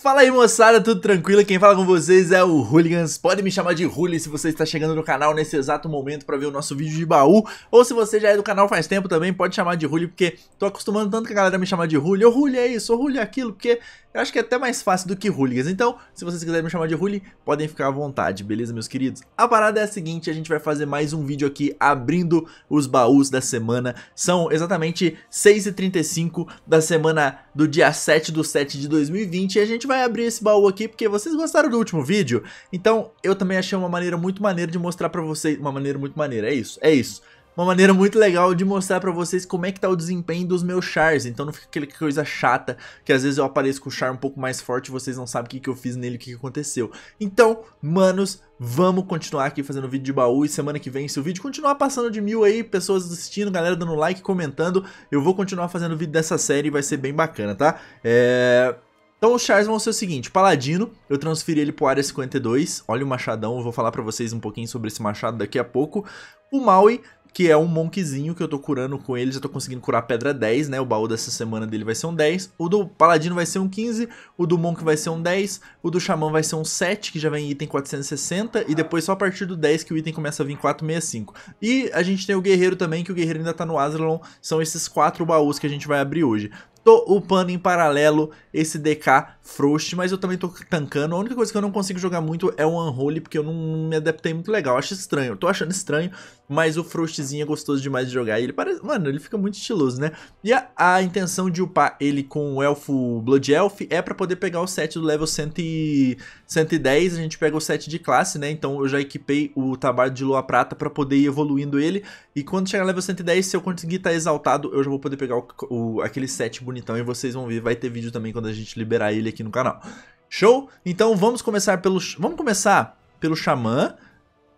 Fala aí moçada, tudo tranquilo? Quem fala com vocês é o Hooligans. Pode me chamar de Hooli se você está chegando no canal nesse exato momento para ver o nosso vídeo de baú. Ou se você já é do canal faz tempo também, pode chamar de Hooli, porque tô acostumando tanto que a galera me chamar de Hooli. Ô Hooli é isso, ô Hooli é aquilo, porque eu acho que é até mais fácil do que Hooligans. Então, se vocês quiserem me chamar de Hooli, podem ficar à vontade, beleza, meus queridos? A parada é a seguinte, a gente vai fazer mais um vídeo aqui abrindo os baús da semana. São exatamente 6h35 da semana do dia 7 do 7 de 2020 e a gente vai abrir esse baú aqui porque vocês gostaram do último vídeo, então eu também achei uma maneira muito maneira de mostrar pra vocês, uma maneira muito maneira, é isso, é isso. Uma maneira muito legal de mostrar pra vocês como é que tá o desempenho dos meus chars, então não fica aquela coisa chata, que às vezes eu apareço com o char um pouco mais forte e vocês não sabem o que, que eu fiz nele, o que, que aconteceu. Então, manos, Vamos continuar aqui fazendo vídeo de baú e semana que vem, se o vídeo continuar passando de mil aí, pessoas assistindo, galera dando like, comentando, eu vou continuar fazendo vídeo dessa série e vai ser bem bacana, tá? É... Então os chars vão ser o seguinte, Paladino, eu transferi ele pro área 52, olha o machadão, eu vou falar pra vocês um pouquinho sobre esse machado daqui a pouco. O Maui, que é um monkzinho que eu tô curando com ele, já tô conseguindo curar pedra 10, né, o baú dessa semana dele vai ser um 10, o do Paladino vai ser um 15, o do Monk vai ser um 10, o do Xamã vai ser um 7, que já vem item 460, e depois só a partir do 10 que o item começa a vir 465. E a gente tem o Guerreiro também, que o Guerreiro ainda tá no Azralon, são esses quatro baús que a gente vai abrir hoje. Tô upando em paralelo esse DK Frost, mas eu também tô tancando. A única coisa que eu não consigo jogar muito é o Unholy, porque eu não, me adaptei muito legal. acho estranho, eu tô achando estranho, mas o Frostzinho é gostoso demais de jogar. Ele parece, mano, ele fica muito estiloso, né? E a, a intenção de upar ele com o Elfo Blood Elf é pra poder pegar o set do level 100 e, 110. A gente pega o set de classe, né? Então eu já equipei o Tabardo de Lua Prata pra poder ir evoluindo ele. E quando chegar level 110, se eu conseguir estar tá exaltado, eu já vou poder pegar o, o, aquele set bonitão e vocês vão ver. Vai ter vídeo também quando a gente liberar ele aqui no canal. Show? Então vamos começar pelo... Vamos começar pelo Xamã.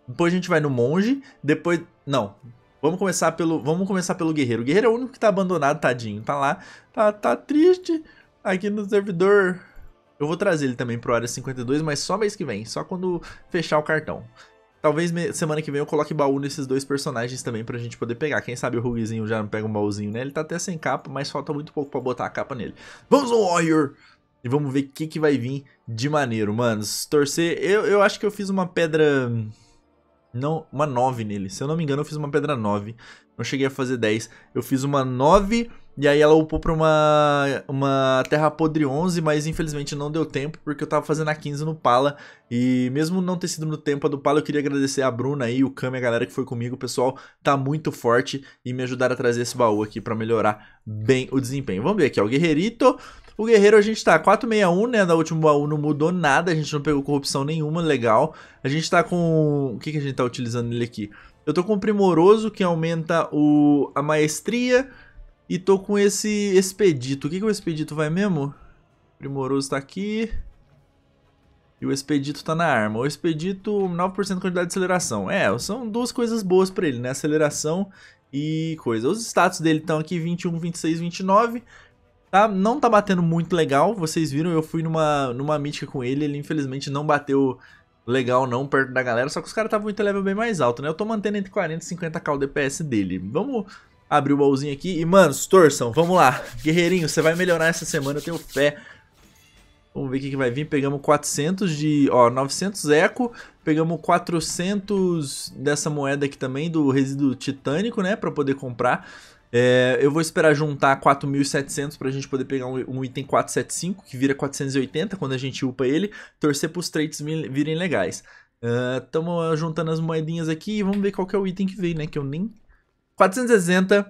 Depois a gente vai no monge, depois... Não, vamos começar pelo vamos começar pelo guerreiro. O guerreiro é o único que tá abandonado, tadinho. Tá lá, tá, tá triste aqui no servidor. Eu vou trazer ele também pro área 52, mas só mês que vem, só quando fechar o cartão. Talvez semana que vem eu coloque baú nesses dois personagens também pra gente poder pegar. Quem sabe o Rugzinho já não pega um baúzinho, né? Ele tá até sem capa, mas falta muito pouco pra botar a capa nele. Vamos Warrior! E vamos ver o que, que vai vir de maneiro, mano. Torcer... Eu, eu acho que eu fiz uma pedra não, uma 9 nele. Se eu não me engano, eu fiz uma pedra 9. Não cheguei a fazer 10. Eu fiz uma 9 e aí ela upou pra uma, uma Terra Podre 11, mas infelizmente não deu tempo, porque eu tava fazendo a 15 no Pala. E mesmo não ter sido no tempo do Pala, eu queria agradecer a Bruna aí, o Kami, a galera que foi comigo. O pessoal tá muito forte e me ajudaram a trazer esse baú aqui pra melhorar bem o desempenho. Vamos ver aqui, ó, o Guerreirito... O Guerreiro a gente tá 461, né? Da última baú não mudou nada, a gente não pegou corrupção nenhuma, legal. A gente tá com... O que, que a gente tá utilizando nele aqui? Eu tô com o Primoroso, que aumenta o... a maestria. E tô com esse Expedito. O que, que o Expedito vai mesmo? Primoroso tá aqui. E o Expedito tá na arma. O Expedito, 9% de quantidade de aceleração. É, são duas coisas boas pra ele, né? Aceleração e coisa. Os status dele estão aqui 21, 26, 29. Tá, não tá batendo muito legal, vocês viram, eu fui numa, numa mítica com ele, ele infelizmente não bateu legal não perto da galera, só que os caras estavam muito level bem mais alto, né? Eu tô mantendo entre 40 e 50k o DPS dele. Vamos abrir o baúzinho aqui e, mano, torçam, vamos lá. Guerreirinho, você vai melhorar essa semana, eu tenho fé. Vamos ver o que, que vai vir. Pegamos 400 de... Ó, 900 eco. Pegamos 400 dessa moeda aqui também, do resíduo titânico, né? Pra poder comprar. É, eu vou esperar juntar 4.700 pra gente poder pegar um, um, item 475, que vira 480 quando a gente upa ele, torcer pros traits virem legais. Estamos uh, juntando as moedinhas aqui e vamos ver qual que é o item que veio, né, que eu nem... 460,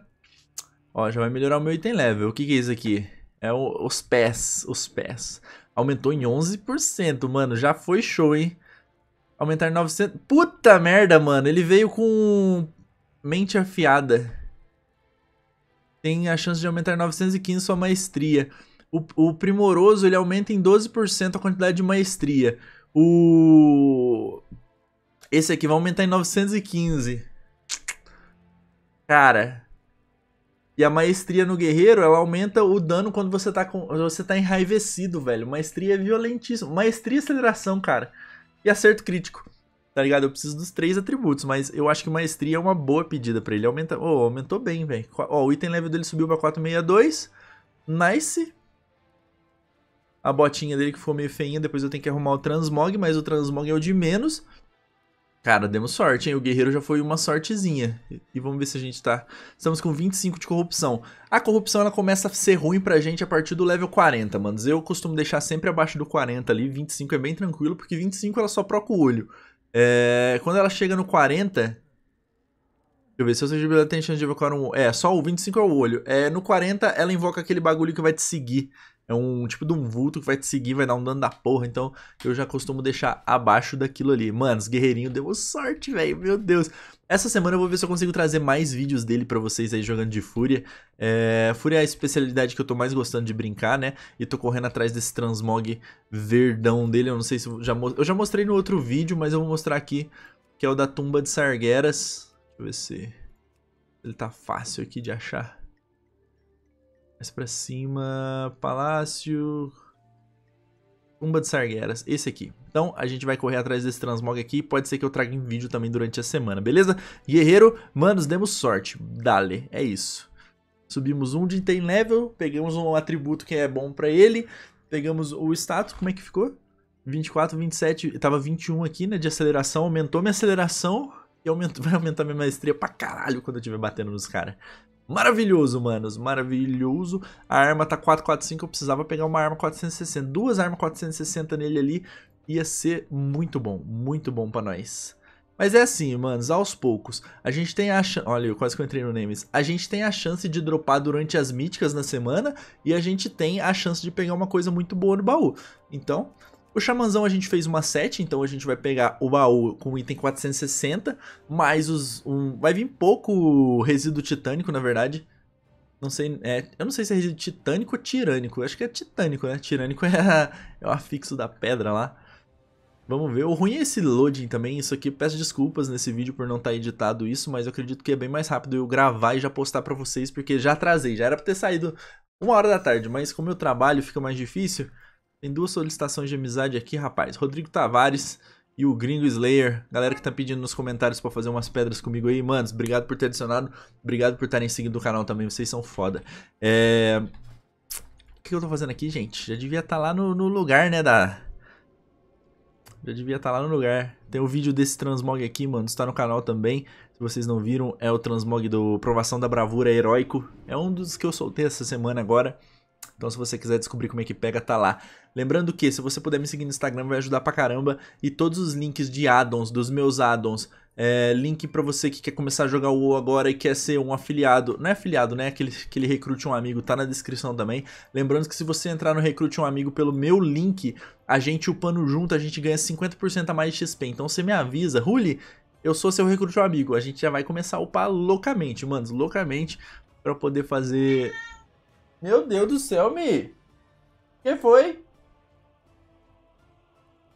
ó, já vai melhorar o meu item level. O que, que é isso aqui? É o, os pés, os pés. Aumentou em 11%, mano, já foi show, hein? Aumentar em 900... Puta merda, mano, ele veio com mente afiada tem a chance de aumentar 915 sua maestria. O, o primoroso ele aumenta em 12% a quantidade de maestria. O esse aqui vai aumentar em 915. Cara. E a maestria no guerreiro, ela aumenta o dano quando você tá com você tá enraivecido, velho. Maestria é violentíssimo. Maestria e aceleração, cara. E acerto crítico. Tá ligado? Eu preciso dos três atributos, mas eu acho que maestria é uma boa pedida pra ele. Aumenta... Oh, aumentou bem, velho. Ó, o item level dele subiu pra 462. Nice. A botinha dele que ficou meio feinha, depois eu tenho que arrumar o transmog, mas o transmog é o de menos. Cara, demos sorte, hein? O guerreiro já foi uma sortezinha. E vamos ver se a gente tá... Estamos com 25 de corrupção. A corrupção, ela começa a ser ruim pra gente a partir do level 40, manos. Eu costumo deixar sempre abaixo do 40 ali. 25 é bem tranquilo, porque 25 ela só troca o olho. É... Quando ela chega no 40... Deixa eu ver, se você ela tem chance de evocar um... É, só o 25 é o olho. É, no 40, ela invoca aquele bagulho que vai te seguir. É um tipo de um vulto que vai te seguir, vai dar um dano da porra. Então eu já costumo deixar abaixo daquilo ali. Mano, os guerreirinhos deu sorte, velho. Meu Deus. Essa semana eu vou ver se eu consigo trazer mais vídeos dele pra vocês aí jogando de Fúria. É... Fúria é a especialidade que eu tô mais gostando de brincar, né? E tô correndo atrás desse transmog verdão dele. Eu não sei se eu já, eu já mostrei no outro vídeo, mas eu vou mostrar aqui. Que é o da tumba de Sargueras. Deixa eu ver se ele tá fácil aqui de achar. Mais pra cima, Palácio... Tumba de Sargueras, esse aqui. Então, a gente vai correr atrás desse transmog aqui. Pode ser que eu traga em vídeo também durante a semana, beleza? Guerreiro, manos, demos sorte. Dale, é isso. Subimos um de item level, pegamos um atributo que é bom pra ele. Pegamos o status, como é que ficou? 24, 27, tava 21 aqui, né, de aceleração. Aumentou minha aceleração e aumentou, vai aumentar minha maestria pra caralho quando eu estiver batendo nos caras. Maravilhoso, manos, maravilhoso. A arma tá 445, eu precisava pegar uma arma 460. Duas armas 460 nele ali ia ser muito bom, muito bom pra nós. Mas é assim, manos, aos poucos. A gente tem a chance... Olha, eu quase que eu entrei no Nemes. A gente tem a chance de dropar durante as míticas na semana e a gente tem a chance de pegar uma coisa muito boa no baú. Então, o Xamanzão a gente fez uma 7, então a gente vai pegar o baú com item 460, mais os... Um, vai vir pouco resíduo titânico, na verdade. Não sei, é, eu não sei se é resíduo titânico ou tirânico. Eu acho que é titânico, né? Tirânico é, a, é o afixo da pedra lá. Vamos ver. O ruim é esse loading também. Isso aqui, peço desculpas nesse vídeo por não estar tá editado isso, mas eu acredito que é bem mais rápido eu gravar e já postar pra vocês, porque já atrasei. Já era pra ter saído uma hora da tarde, mas como eu trabalho fica mais difícil... Tem duas solicitações de amizade aqui, rapaz. Rodrigo Tavares e o Gringo Slayer. Galera que tá pedindo nos comentários pra fazer umas pedras comigo aí. Manos, obrigado por ter adicionado. Obrigado por estarem seguindo o canal também. Vocês são foda. É... O que eu tô fazendo aqui, gente? Já devia estar tá lá no, no, lugar, né, da... Já devia estar tá lá no lugar. Tem o um vídeo desse transmog aqui, mano. Está no canal também. Se vocês não viram, é o transmog do Provação da Bravura Heróico. É um dos que eu soltei essa semana agora. Então se você quiser descobrir como é que pega, tá lá. Lembrando que se você puder me seguir no Instagram vai ajudar pra caramba. E todos os links de addons, dos meus addons, é, link pra você que quer começar a jogar o agora e quer ser um afiliado, não é afiliado, né? Aquele, aquele recrute um amigo, tá na descrição também. Lembrando que se você entrar no recrute um amigo pelo meu link, a gente upando junto, a gente ganha 50% a mais de XP. Então você me avisa, Ruli, eu sou seu recrute um amigo. A gente já vai começar a upar loucamente, manos, loucamente, pra poder fazer meu Deus do céu, Mi. Que foi?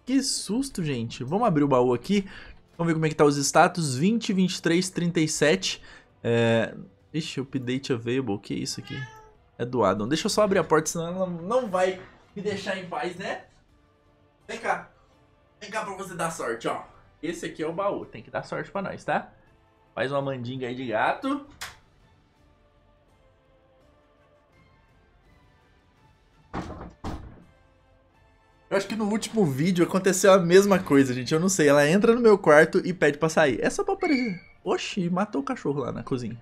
Que susto, gente. Vamos abrir o baú aqui. Vamos ver como é que tá os status. 20, 23, 37. É... Ixi, update available. Que isso aqui? É do Adam. Deixa eu só abrir a porta, senão ela não vai me deixar em paz, né? Vem cá. Vem cá pra você dar sorte, ó. Esse aqui é o baú. Tem que dar sorte pra nós, tá? Faz uma mandinga aí de gato. Eu acho que no último vídeo aconteceu a mesma coisa, gente. Eu não sei. Ela entra no meu quarto e pede pra sair. É só pra aparecer. Oxi, matou o cachorro lá na cozinha.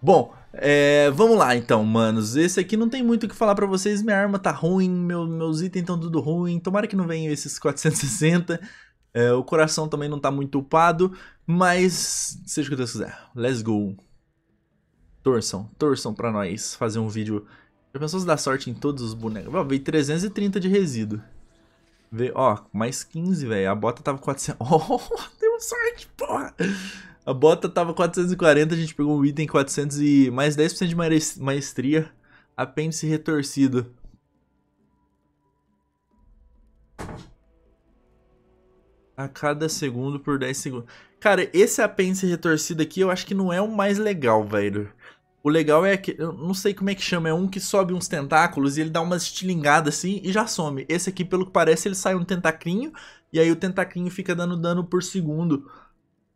Bom, é, vamos lá então, manos. Esse aqui não tem muito o que falar pra vocês. Minha arma tá ruim, meu, meus itens estão tudo ruim. Tomara que não venham esses 460. É, o coração também não tá muito upado. Mas, seja o que Deus quiser. Let's go. Torçam, torçam pra nós fazer um vídeo. Já pensou se dá sorte em todos os bonecos? Ó, veio 330 de resíduo. Vê, ó, mais 15, velho. A bota tava 400. Oh, deu sorte, porra. A bota tava 440, a gente pegou um item 400 e mais 10% de maestria. Apêndice retorcido. A cada segundo por 10 segundos. Cara, esse apêndice retorcido aqui eu acho que não é o mais legal, velho. O legal é que, eu não sei como é que chama, é um que sobe uns tentáculos e ele dá umas estilingadas assim e já some. Esse aqui, pelo que parece, ele sai um tentacrinho e aí o tentacrinho fica dando dano por segundo.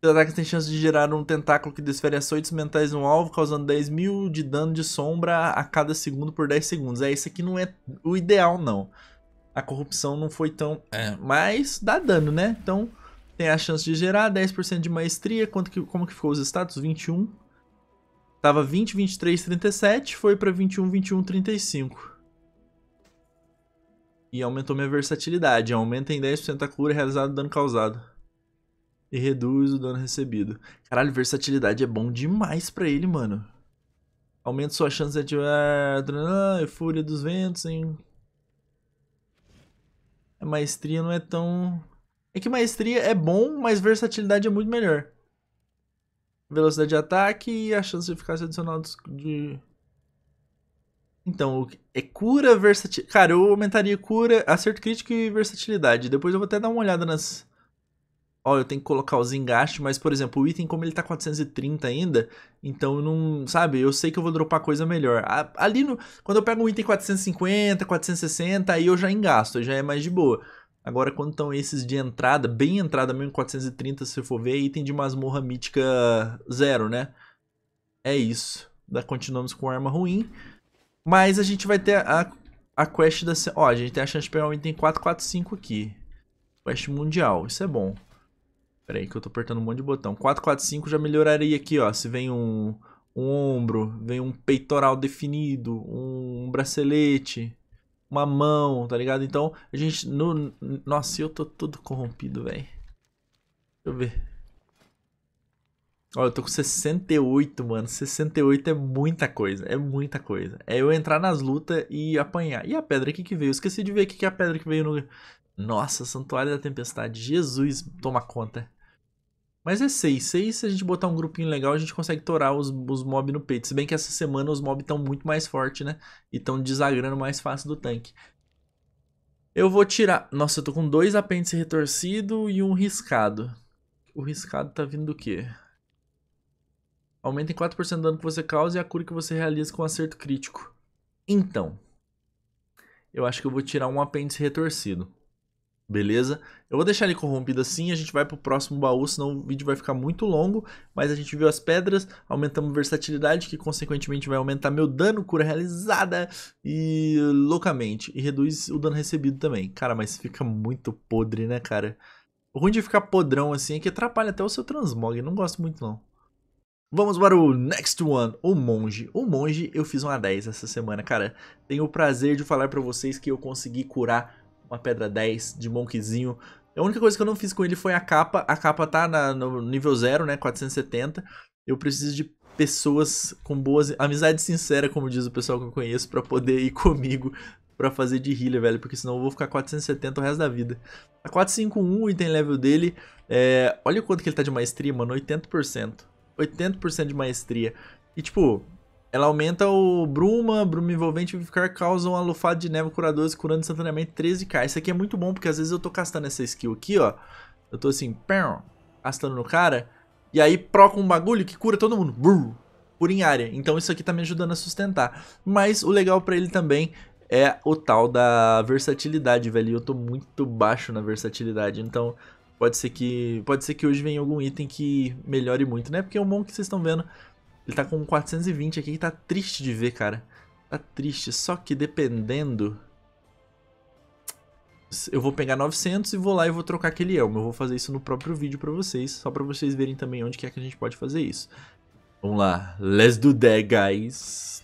Os ataques têm chance de gerar um tentáculo que desfere açoites mentais no alvo, causando 10 mil de dano de sombra a cada segundo por 10 segundos. É, esse aqui não é o ideal, não. a corrupção não foi tão... É, mas dá dano, né? Então tem a chance de gerar 10% de maestria. Quanto que, como que ficou os status? 21. Tava 20, 23, 37. Foi pra 21, 21, 35. E aumentou minha versatilidade. Aumenta em 10% a cura realizada dano causado. E reduz o dano recebido. Caralho, versatilidade é bom demais pra ele, mano. Aumenta sua chance de ativar... Ah, fúria dos ventos, hein? A maestria não é tão... É que maestria é bom, mas versatilidade é muito melhor. Velocidade de ataque e a chance de eficácia adicional de... Então, é cura, versatilidade... Cara, eu aumentaria cura, acerto crítico e versatilidade. Depois eu vou até dar uma olhada nas ó, eu tenho que colocar os engastes, mas, por exemplo, o item, como ele tá 430 ainda, então não, sabe, eu sei que eu vou dropar coisa melhor. Ali, no, quando eu pego um item 450, 460, aí eu já engasto, já é mais de boa. Agora, quando estão esses de entrada, bem entrada mesmo, 430, se for ver, item de masmorra mítica zero, né? É isso. Da, continuamos com arma ruim. Mas a gente vai ter a, a quest da... Ó, a gente tem a chance de pegar um item 445 aqui. Quest mundial, isso é bom. Pera aí que eu tô apertando um monte de botão. 445 já melhoraria aqui, ó. Se vem um, um ombro, vem um peitoral definido, um bracelete, uma mão, tá ligado? Então, a gente... No, nossa, eu tô todo corrompido, velho. Deixa eu ver. Olha, eu tô com 68, mano. 68 é muita coisa. É muita coisa. É eu entrar nas lutas e apanhar. E a pedra aqui que veio? Eu esqueci de ver o que é a pedra que veio no... Nossa, Santuário da Tempestade. Jesus, toma conta. Mas é 6. 6, se a gente botar um grupinho legal, a gente consegue torar os, os mobs no peito. Se bem que essa semana os mobs estão muito mais fortes, né? E estão desagrando mais fácil do tanque. Eu vou tirar... Nossa, eu tô com dois apêndices retorcido e um riscado. O riscado tá vindo do quê? Aumenta em 4% do dano que você causa e a cura que você realiza com acerto crítico. Então, eu acho que eu vou tirar um apêndice retorcido. Beleza? Eu vou deixar ele corrompido assim, a gente vai pro próximo baú, senão o vídeo vai ficar muito longo. Mas a gente viu as pedras, aumentamos versatilidade, que consequentemente vai aumentar meu dano, cura realizada e loucamente. E reduz o dano recebido também. Cara, mas fica muito podre, né, cara? O ruim de ficar podrão assim é que atrapalha até o seu transmog, não gosto muito não. Vamos para o next one, o monge. O monge eu fiz uma 10 essa semana, cara. Tenho o prazer de falar para vocês que eu consegui curar uma pedra 10 de monkzinho. A única coisa que eu não fiz com ele foi a capa. A capa tá na, no nível 0, né? 470. Eu preciso de pessoas com boas... Amizade sincera, como diz o pessoal que eu conheço, pra poder ir comigo pra fazer de healer, velho. Porque senão eu vou ficar 470 o resto da vida. A 451, o item level dele. É... Olha o quanto que ele tá de maestria, mano. 80%. 80% de maestria. E tipo, ela aumenta o Bruma, Bruma Envolvente e Vivificar causam a lufada de neve curadores curando instantaneamente 13k. Isso aqui é muito bom, porque às vezes eu tô castando essa skill aqui, ó. Eu tô assim, castando no cara. E aí proca um bagulho que cura todo mundo. Brrr, cura em área. Então isso aqui tá me ajudando a sustentar. Mas o legal pra ele também é o tal da versatilidade, velho. E eu tô muito baixo na versatilidade. Então pode ser que pode ser que hoje venha algum item que melhore muito, né? Porque o Monk que vocês estão vendo ele tá com 420 aqui, que tá triste de ver, cara. Tá triste, só que dependendo... Eu vou pegar 900 e vou lá e vou trocar aquele elmo. Eu vou fazer isso no próprio vídeo pra vocês, só pra vocês verem também onde que é que a gente pode fazer isso. Vamos lá, let's do that, guys.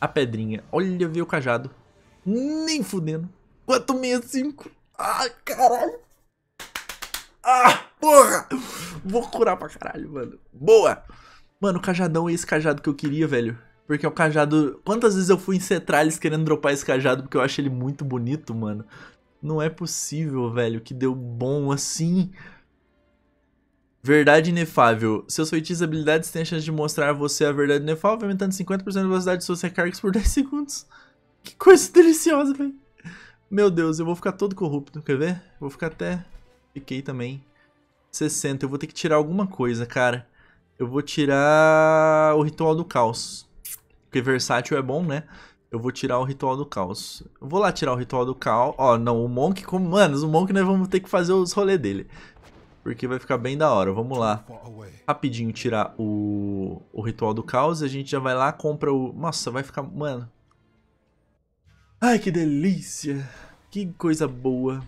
A pedrinha, olha, veio o cajado. Nem fudendo. 465. Ah, caralho. Ah, porra. Vou curar pra caralho, mano. Boa. Mano, o cajadão é esse cajado que eu queria, velho. Porque é o cajado... Quantas vezes eu fui em Cetralis querendo dropar esse cajado porque eu acho ele muito bonito, mano. Não é possível, velho, que deu bom assim. Verdade inefável. Seus feitiços e habilidades têm a chance de mostrar a você a verdade inefável, aumentando 50% a velocidade de suas recargas por 10 segundos. Que coisa deliciosa, velho. Meu Deus, eu vou ficar todo corrupto, quer ver? Vou ficar até... Fiquei também. 60, eu vou ter que tirar alguma coisa, cara. Eu vou tirar o Ritual do Caos. Porque versátil é bom, né? Eu vou tirar o Ritual do Caos. Eu vou lá tirar o Ritual do Caos. Ó, não, o Monk, como... Mano, o Monk nós vamos ter que fazer os rolês dele. Porque vai ficar bem da hora. Vamos lá. Rapidinho tirar o, o Ritual do Caos. E a gente já vai lá, compra o... Nossa, vai ficar... Mano. Ai, que delícia. Que coisa boa.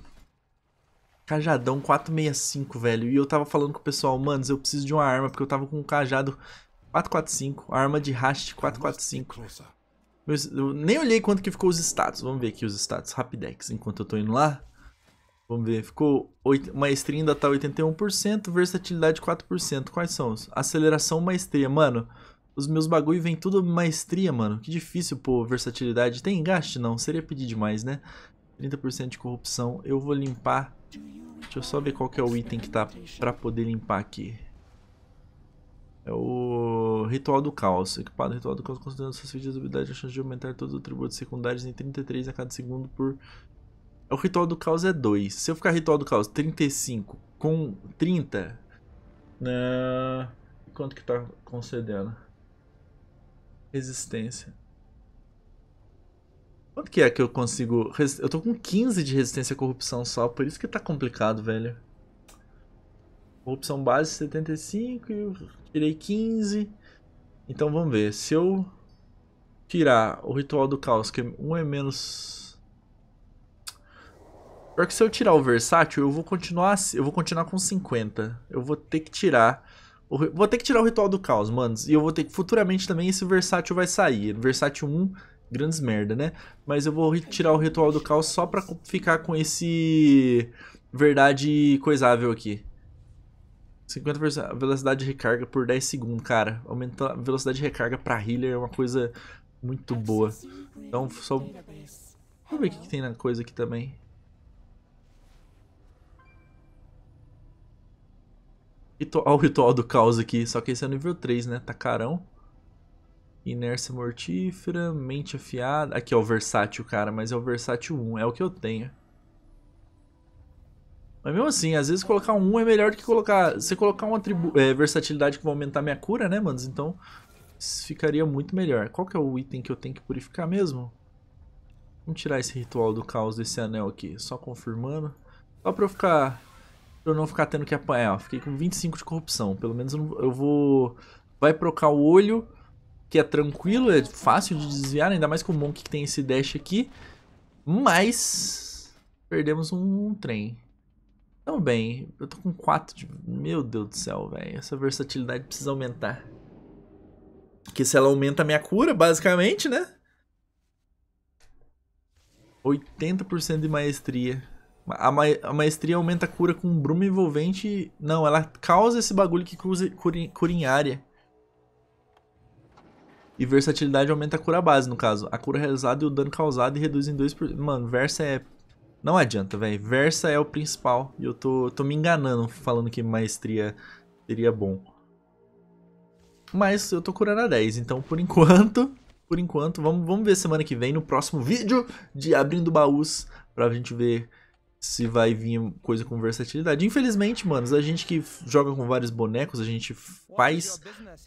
Cajadão 465, velho. E eu tava falando com o pessoal, manos, eu preciso de uma arma, porque eu tava com um cajado 445, arma de haste 445. Eu nem olhei quanto que ficou os status. Vamos ver aqui os status Rapidex, enquanto eu tô indo lá. Vamos ver, ficou 8, maestria ainda tá 81%, versatilidade 4%. Quais são os? Aceleração, maestria. Mano, os meus bagulho vem tudo maestria, mano. Que difícil pô, versatilidade. Tem engaste? Não, seria pedir demais, né? 30% de corrupção. Eu vou limpar. Deixa eu só ver qual que é o item que tá pra poder limpar aqui. É o Ritual do Caos. Equipado Ritual do Caos, considerando suas fichas de habilidade, a chance de aumentar todos os atributos secundários em 33 a cada segundo por... O Ritual do Caos é 2. Se eu ficar Ritual do Caos 35 com 30... Né... Quanto que tá concedendo? Resistência. Quanto que é que eu consigo... Eu tô com 15 de resistência à corrupção só, por isso que tá complicado, velho. Corrupção base 75 e eu tirei 15. Então vamos ver. Se eu tirar o ritual do caos, que um é menos... Pior que se eu tirar o versátil, eu vou continuar, eu vou continuar com 50. Eu vou ter que tirar... Vou ter que tirar o ritual do caos, manos. E eu vou ter que futuramente também esse versátil vai sair. Versátil 1 grandes merda, né? Mas eu vou tirar o ritual do caos só pra ficar com esse verdade coisável aqui. 50% velocidade de recarga por 10 segundos, cara. Aumentar a velocidade de recarga pra healer é uma coisa muito boa. Então, só... Vamos ver o que, que tem na coisa aqui também. Olha o ritual do caos aqui, só que esse é nível 3, né? Tá carão. Inércia mortífera, mente afiada. Aqui é o versátil, cara, mas é o versátil 1, é o que eu tenho. Mas mesmo assim, às vezes colocar um 1 é melhor do que colocar... Você colocar uma é, versatilidade que vai aumentar minha cura, né, manos? Então, ficaria muito melhor. Qual que é o item que eu tenho que purificar mesmo? Vamos tirar esse ritual do caos desse anel aqui, só confirmando. Só pra eu ficar... Pra eu não ficar tendo que apanhar, ó. Fiquei com 25 de corrupção. Pelo menos eu vou... Vai procar o olho que é tranquilo, é fácil de desviar, ainda mais com o Monk que tem esse dash aqui. Mas perdemos um, um trem. Então bem, eu tô com 4 de... Meu Deus do céu, velho. Essa versatilidade precisa aumentar. Porque se ela aumenta a minha cura, basicamente, né? 80% de maestria. A, ma a, maestria aumenta a cura com bruma envolvente. Não, ela causa esse bagulho que cura, cura em área. E versatilidade aumenta a cura base, no caso. A cura realizada e o dano causado e reduz em 2%. Mano, Versa é... Não adianta, velho. Versa é o principal. E eu tô, tô me enganando falando que maestria seria bom. Mas eu tô curando a 10, então por enquanto... Por enquanto, vamos, vamos ver semana que vem no próximo vídeo de Abrindo Baús. Pra gente ver se vai vir coisa com versatilidade. Infelizmente, manos, a gente que joga com vários bonecos, a gente faz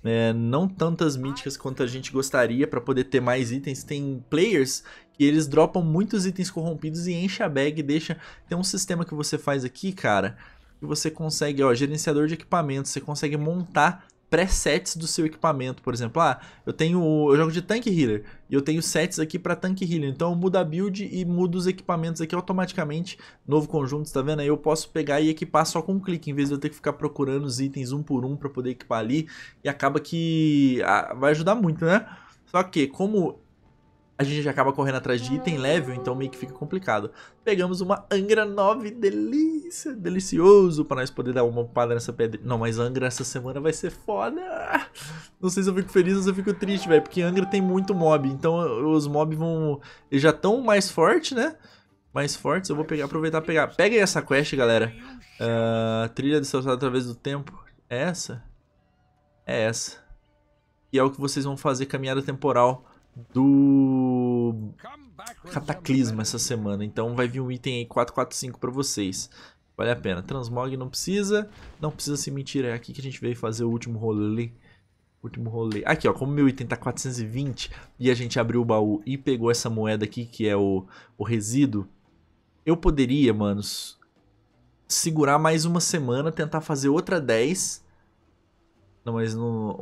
é, não tantas míticas quanto a gente gostaria para poder ter mais itens. Tem players que eles dropam muitos itens corrompidos e enche a bag e deixa... Tem um sistema que você faz aqui, cara, que você consegue, ó, gerenciador de equipamentos, você consegue montar presets do seu equipamento, por exemplo, ah, eu tenho, eu jogo de tank healer e eu tenho sets aqui para tank healer, então eu mudo a build e mudo os equipamentos aqui automaticamente, novo conjunto, tá vendo? Aí eu posso pegar e equipar só com um clique, em vez de eu ter que ficar procurando os itens um por um para poder equipar ali, e acaba que ah, vai ajudar muito, né? Só que, como a gente acaba correndo atrás de item level, então meio que fica complicado. Pegamos uma Angra 9, delícia, delicioso, pra nós poder dar uma upada nessa pedra. Não, mas Angra essa semana vai ser foda. Não sei se eu fico feliz ou se eu fico triste, velho, porque Angra tem muito mob, então os mobs vão... Eles já estão mais fortes, né? Mais fortes, eu vou pegar, aproveitar e pegar. Pega aí essa quest, galera. Uh, trilha distorcida através do tempo. É essa? É essa. E é o que vocês vão fazer caminhada temporal do Cataclisma essa semana. Então vai vir um item aí 445 para vocês. Vale a pena. Transmog não precisa. Não precisa se mentir. É aqui que a gente veio fazer o último rolê. Último rolê. Aqui, ó. Como meu item tá 420 e a gente abriu o baú e pegou essa moeda aqui, que é o, o resíduo. Eu poderia, manos, segurar mais uma semana, tentar fazer outra 10 Não, mas no,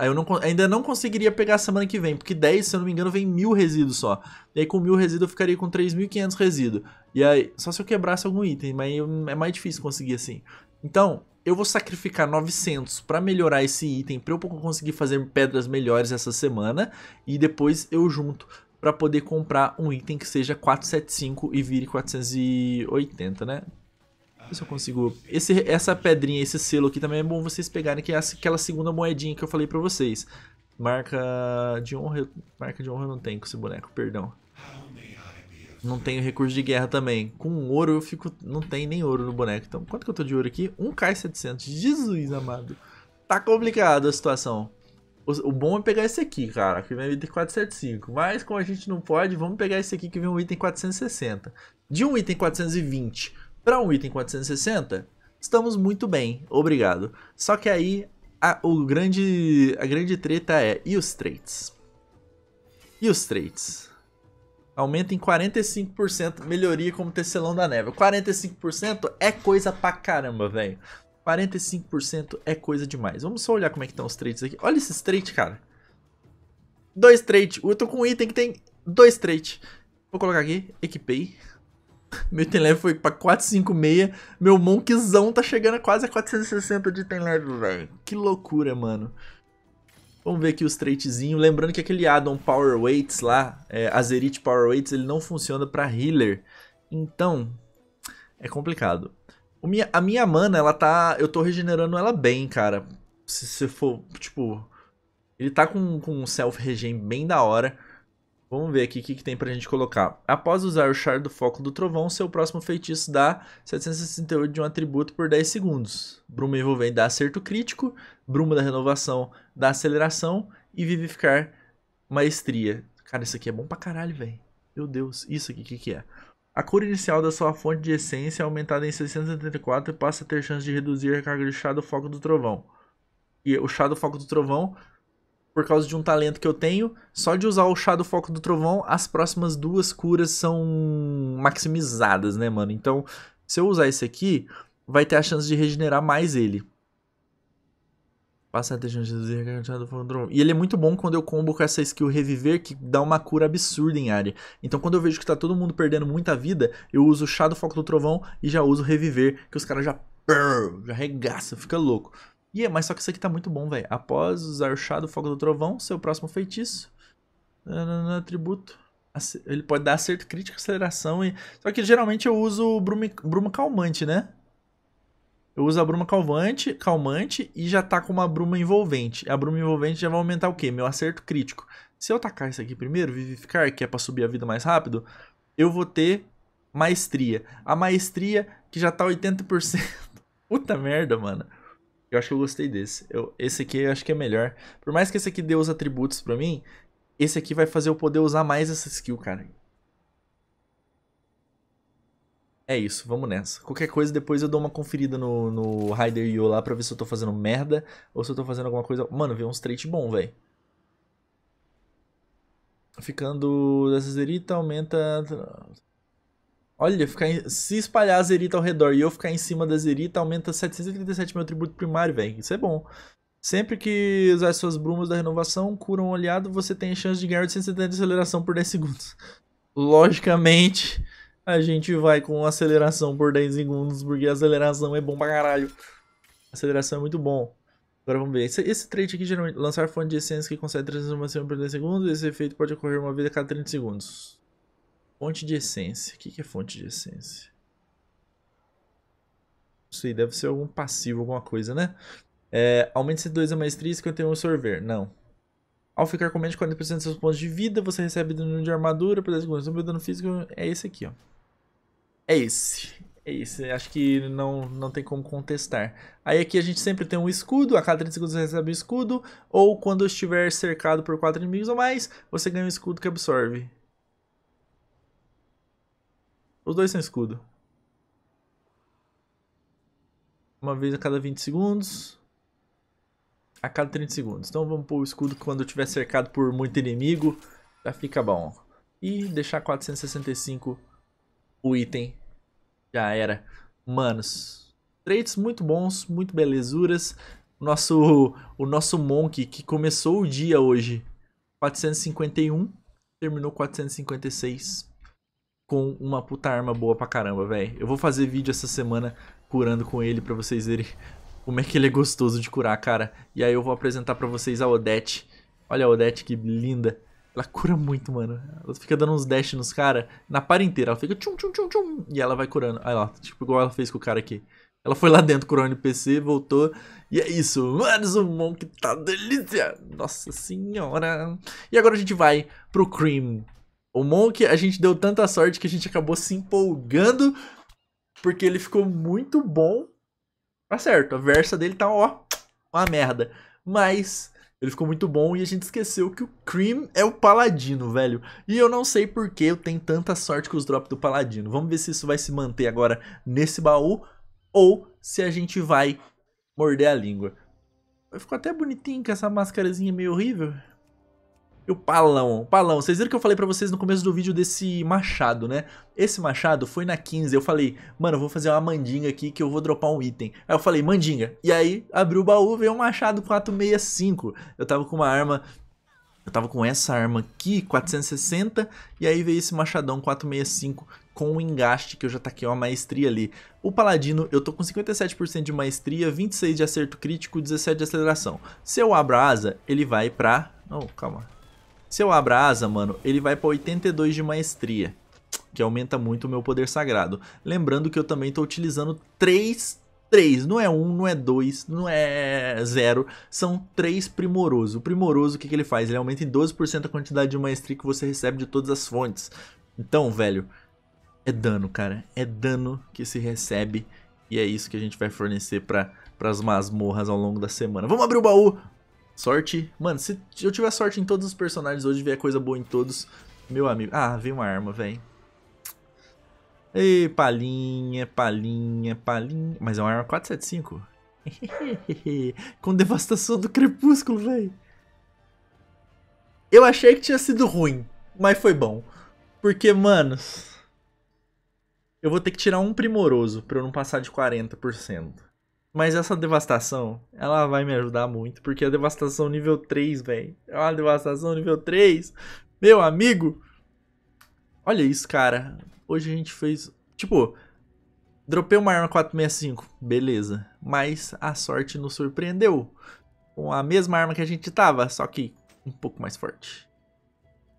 eu não, ainda não conseguiria pegar semana que vem, porque 10, se eu não me engano, vem mil resíduos só. E aí com mil resíduos eu ficaria com 3.500 resíduos. E aí, só se eu quebrasse algum item, mas é mais difícil conseguir assim. Então, eu vou sacrificar 900 para melhorar esse item, para eu conseguir fazer pedras melhores essa semana. E depois eu junto para poder comprar um item que seja 475 e vire 480, né? Se eu consigo... Esse, essa pedrinha, esse selo aqui também é bom vocês pegarem, que é aquela segunda moedinha que eu falei pra vocês. Marca de honra... Marca de honra eu não tenho com esse boneco, perdão. Não tenho recurso de guerra também. Com ouro eu fico... Não tem nem ouro no boneco. Então, quanto que eu tô de ouro aqui? 1k700. Jesus amado. Tá complicado a situação. O, bom é pegar esse aqui, cara, que vem o item 475. Mas como a gente não pode, vamos pegar esse aqui que vem um item 460. De um item 420 para um item 460, estamos muito bem, obrigado. Só que aí a, o grande, a grande treta é, e os traits? E os traits? Aumenta em 45% melhoria como tecelão da neve. 45% é coisa pra caramba, velho. 45% é coisa demais. Vamos só olhar como é que estão os traits aqui. Olha esses traits, cara. Dois traits. Eu tô com um item que tem dois traits. Vou colocar aqui. Equipei. Meu item level foi pra 456. Meu Monkzão tá chegando a quase a 460 de item level, velho. Que loucura, mano. Vamos ver aqui os traitzinhos. Lembrando que aquele addon Power Weights lá, é, Azerite Power Weights, ele não funciona pra healer. Então, é complicado. Minha, a minha mana, ela tá... Eu tô regenerando ela bem, cara. Se você for, tipo... Ele tá com, com um self-regen bem da hora. Vamos ver aqui o que, que, tem pra gente colocar. Após usar o char do foco do trovão, seu próximo feitiço dá 768 de um atributo por 10 segundos. Bruma envolvente dá acerto crítico, Bruma da renovação dá aceleração e Vivificar maestria. Cara, isso aqui é bom pra caralho, velho. Meu Deus, isso aqui, o que, que é? A cor inicial da sua fonte de essência é aumentada em 674 e passa a ter chance de reduzir a carga de chá do foco do trovão. E o chá do foco do trovão por causa de um talento que eu tenho. Só de usar o chá do foco do trovão, as próximas duas curas são maximizadas, né, mano? Então, se eu usar esse aqui, vai ter a chance de regenerar mais ele. Passa a ter chance de chá do foco do trovão. E ele é muito bom quando eu combo com essa skill reviver, que dá uma cura absurda em área. Então, quando eu vejo que tá todo mundo perdendo muita vida, eu uso o chá do foco do trovão e já uso reviver, que os caras já... Já regaça, fica louco. E yeah, mas só que isso aqui tá muito bom, velho. Após usar o chá do fogo do trovão, seu próximo feitiço. Atributo. Ele pode dar acerto crítico, aceleração e. Só que geralmente eu uso bruma, bruma calmante, né? Eu uso a bruma calmante, calmante e já tá com uma bruma envolvente. A bruma envolvente já vai aumentar o quê? Meu acerto crítico. Se eu tacar isso aqui primeiro, vivificar, que é pra subir a vida mais rápido, eu vou ter maestria. A maestria que já tá 80%. Puta merda, mano. Eu acho que eu gostei desse. Eu, esse aqui eu acho que é melhor. Por mais que esse aqui dê os atributos pra mim, esse aqui vai fazer eu poder usar mais essa skill, cara. É isso, vamos nessa. Qualquer coisa, depois eu dou uma conferida no, no Rider Yo lá pra ver se eu tô fazendo merda ou se eu tô fazendo alguma coisa. Mano, veio uns trait bom, velho. Ficando dessa zerita, aumenta Olha, ficar em... se espalhar a Zerita ao redor e eu ficar em cima da Zerita, aumenta 737 meu tributo primário, velho. Isso é bom. Sempre que usar suas brumas da renovação, curam um aliado, você tem chance de ganhar 170 de aceleração por 10 segundos. Logicamente, a gente vai com aceleração por 10 segundos, porque aceleração é bom pra caralho. aceleração é muito bom. Agora vamos ver. Esse, esse trait aqui, geralmente, lançar fonte de essência que concede transformação por 10 segundos. Esse efeito pode ocorrer uma vez a cada 30 segundos. Fonte de essência. O que é fonte de essência? Não sei, deve ser algum passivo, alguma coisa, né? É, aumente 102 a maestria e 51 absorver. Não. Ao ficar com menos de 40% dos seus pontos de vida, você recebe dano de armadura por 10 segundos. O meu dano físico é esse aqui, ó. É esse. É esse. Acho que não, não tem como contestar. Aí aqui a gente sempre tem um escudo. A cada 30 segundos você recebe um escudo. Ou quando estiver cercado por 4 inimigos ou mais, você ganha um escudo que absorve. Os dois são escudo. Uma vez a cada 20 segundos. A cada 30 segundos. Então vamos pôr o escudo quando eu estiver cercado por muito inimigo. Já fica bom. E deixar 465 o item. Já era. Manos. Traits muito bons, muito belezuras. nosso, o nosso Monk, que começou o dia hoje 451, terminou 456 com uma puta arma boa pra caramba, velho. Eu vou fazer vídeo essa semana curando com ele pra vocês verem como é que ele é gostoso de curar, cara. E aí eu vou apresentar pra vocês a Odete. Olha a Odete que linda. Ela cura muito, mano. Ela fica dando uns dash nos caras na par inteira. Ela fica tchum, tchum, tchum, tchum. E ela vai curando. Olha lá, tipo igual ela fez com o cara aqui. Ela foi lá dentro, curou o NPC, voltou. E é isso. Mano, o Monk tá delícia. Nossa senhora. E agora a gente vai pro Cream. O Monk, a gente deu tanta sorte que a gente acabou se empolgando. Porque ele ficou muito bom. Tá certo, a versa dele tá, ó, uma merda. Mas ele ficou muito bom e a gente esqueceu que o Cream é o Paladino, velho. E eu não sei por que eu tenho tanta sorte com os drops do Paladino. Vamos ver se isso vai se manter agora nesse baú ou se a gente vai morder a língua. Ficou até bonitinho com essa máscarazinha meio horrível. E o palão, palão. Vocês viram que eu falei pra vocês no começo do vídeo desse machado, né? Esse machado foi na 15. Eu falei, mano, eu vou fazer uma mandinga aqui que eu vou dropar um item. Aí eu falei, mandinga. E aí, abriu o baú, veio um machado 465. Eu tava com uma arma... Eu tava com essa arma aqui, 460. E aí veio esse machadão 465 com o engaste que eu já taquei uma maestria ali. O paladino, eu tô com 57% de maestria, 26 de acerto crítico, 17 de aceleração. Se eu abro a asa, ele vai pra... Oh, calma. Se eu abro a asa, mano, ele vai pra 82 de maestria, que aumenta muito o meu poder sagrado. Lembrando que eu também tô utilizando 3 3, não é 1, não é 2, não é 0, são 3 primoroso. O primoroso, o que, que ele faz? Ele aumenta em 12% a quantidade de maestria que você recebe de todas as fontes. Então, velho, é dano, cara. É dano que se recebe e é isso que a gente vai fornecer para as masmorras ao longo da semana. Vamos abrir o baú! Sorte. Mano, se eu tiver sorte em todos os personagens hoje, vier coisa boa em todos, meu amigo. Ah, veio uma arma, velho. Ei, palhinha, palhinha, palhinha. Mas é uma arma 475. Com devastação do crepúsculo, velho. Eu achei que tinha sido ruim, mas foi bom. Porque, mano, eu vou ter que tirar um primoroso pra eu não passar de 40%. Mas essa devastação, ela vai me ajudar muito, porque a devastação nível 3, velho. É uma devastação nível 3. Meu amigo. Olha isso, cara. Hoje a gente fez, tipo, dropei uma arma 465, beleza. Mas a sorte nos surpreendeu. Com a mesma arma que a gente tava, só que um pouco mais forte.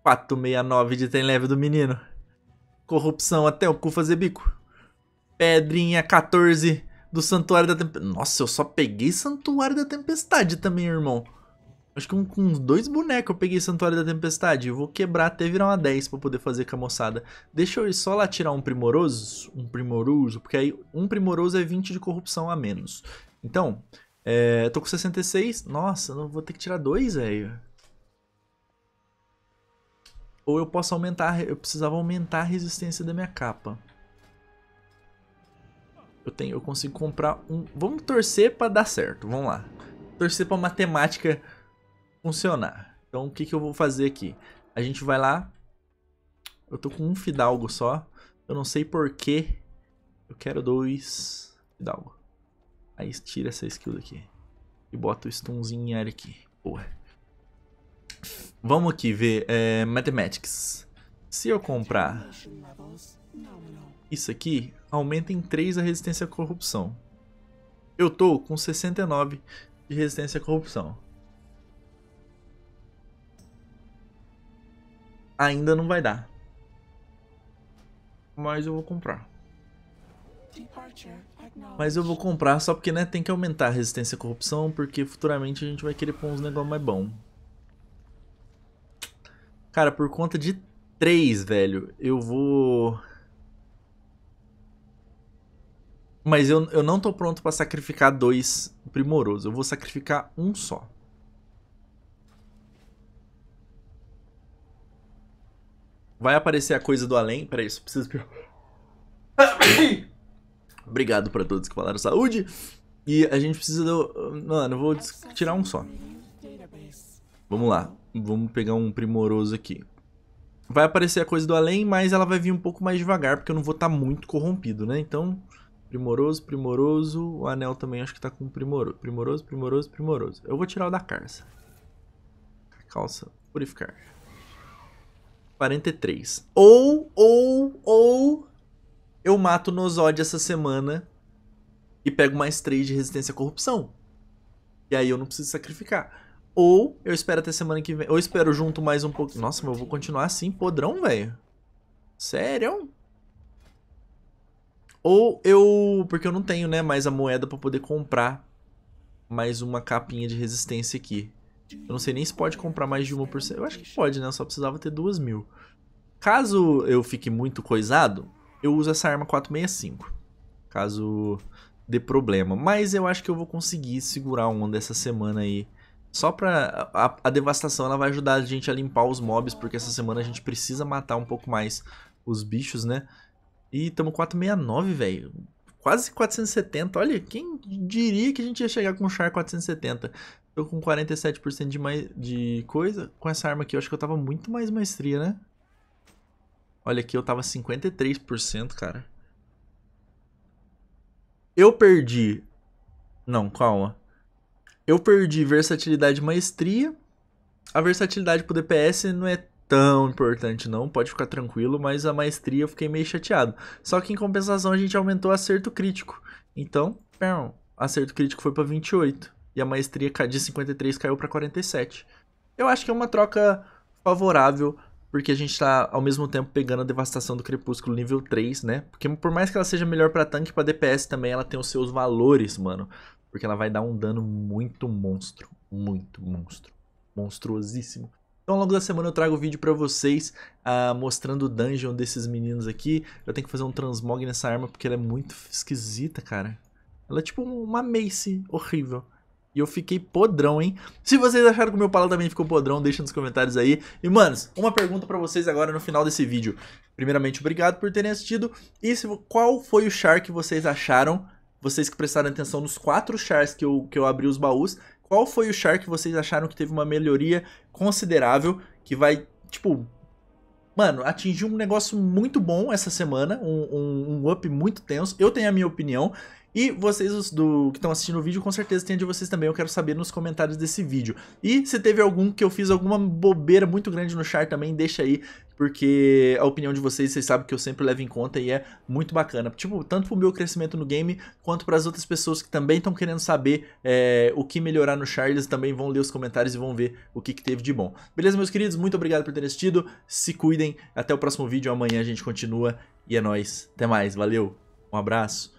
469 de tem leve do menino. Corrupção até o cu fazer bico. Pedrinha 14 do Santuário da Tempestade. Nossa, eu só peguei Santuário da Tempestade também, irmão. Acho que com, com dois bonecos eu peguei Santuário da Tempestade. Eu vou quebrar até virar uma 10 pra poder fazer com a moçada. Deixa eu só lá tirar um Primoroso. Um Primoroso, porque aí um Primoroso é 20 de corrupção a menos. Então, é, tô com 66. Nossa, não vou ter que tirar dois, velho. Ou eu posso aumentar, eu precisava aumentar a resistência da minha capa. Eu tenho, eu consigo comprar um... Vamos torcer para dar certo, vamos lá. Torcer para matemática funcionar. Então o que, que eu vou fazer aqui? A gente vai lá. Eu tô com um fidalgo só. Eu não sei porquê. Eu quero dois fidalgo. Aí tira essa skill daqui. E bota o stunzinho em área aqui. Porra. Vamos aqui ver é, Mathematics. Se eu comprar isso aqui, aumenta em 3 a resistência à corrupção. Eu tô com 69 de resistência à corrupção. Ainda não vai dar. Mas eu vou comprar. Mas eu vou comprar só porque né, tem que aumentar a resistência à corrupção, porque futuramente a gente vai querer pôr uns negócios mais bom. Cara, por conta de 3, velho, eu vou Mas eu, eu não tô pronto pra sacrificar dois primorosos. Eu vou sacrificar um só. Vai aparecer a coisa do além. Peraí, isso preciso... Obrigado pra todos que falaram saúde. E a gente precisa do... Mano, eu vou tirar um só. Vamos lá. Vamos pegar um primoroso aqui. Vai aparecer a coisa do além, mas ela vai vir um pouco mais devagar, porque eu não vou estar tá muito corrompido, né? Então, Primoroso, primoroso. O anel também acho que tá com primoroso. Primoroso, primoroso, primoroso. Eu vou tirar o da Carça. Calça, purificar. 43. Ou, ou, ou... Eu mato o Nozod essa semana e pego mais 3 de resistência à corrupção. E aí eu não preciso sacrificar. Ou eu espero até semana que vem. Ou espero junto mais um pouco. Nossa, mas eu vou continuar assim, podrão, velho. Sério? Ou eu... Porque eu não tenho, né, mais a moeda pra poder comprar mais uma capinha de resistência aqui. Eu não sei nem se pode comprar mais de uma por cento. Eu acho que pode, né? Eu só precisava ter duas mil. Caso eu fique muito coisado, eu uso essa arma 465. Caso dê problema. Mas eu acho que eu vou conseguir segurar uma dessa semana aí. Só pra... A, a, devastação ela vai ajudar a gente a limpar os mobs, porque essa semana a gente precisa matar um pouco mais os bichos, né? E tamo 469, velho. Quase 470. Olha, quem diria que a gente ia chegar com um Char 470? Tô com 47% de, mais, de coisa. Com essa arma aqui, eu acho que eu tava muito mais maestria, né? Olha aqui, eu tava 53%, cara. Eu perdi... Não, calma. Eu perdi versatilidade e maestria. A versatilidade pro DPS não é tão importante não, pode ficar tranquilo, mas a maestria eu fiquei meio chateado. Só que em compensação a gente aumentou o acerto crítico. Então, acerto crítico foi para 28 e a maestria de 53 caiu para 47. Eu acho que é uma troca favorável porque a gente tá ao mesmo tempo pegando a devastação do Crepúsculo nível 3, né? Porque por mais que ela seja melhor para tanque, para DPS também ela tem os seus valores, mano. Porque ela vai dar um dano muito monstro, muito monstro, monstruosíssimo. Então ao longo da semana eu trago vídeo pra vocês uh, mostrando o dungeon desses meninos aqui. Eu tenho que fazer um transmog nessa arma porque ela é muito esquisita, cara. Ela é tipo uma mace horrível. E eu fiquei podrão, hein? Se vocês acharam que o meu pala também ficou podrão, deixa nos comentários aí. E, manos, uma pergunta pra vocês agora no final desse vídeo. Primeiramente, obrigado por terem assistido. E se, qual foi o char que vocês acharam? Vocês que prestaram atenção nos quatro chars que eu, que eu abri os baús. Qual foi o char que vocês acharam que teve uma melhoria considerável? Que vai, tipo... Mano, atingiu um negócio muito bom essa semana. Um, um, um up muito tenso. Eu tenho a minha opinião. E vocês os do que estão assistindo o vídeo, com certeza tem de vocês também, eu quero saber nos comentários desse vídeo. E se teve algum que eu fiz alguma bobeira muito grande no char também, deixa aí, porque a opinião de vocês, vocês sabem que eu sempre levo em conta e é muito bacana. Tipo, tanto pro meu crescimento no game, quanto para as outras pessoas que também estão querendo saber é, o que melhorar no char, eles também vão ler os comentários e vão ver o que, que teve de bom. Beleza, meus queridos? Muito obrigado por terem assistido, se cuidem, até o próximo vídeo, amanhã a gente continua e é nóis. Até mais, valeu, um abraço.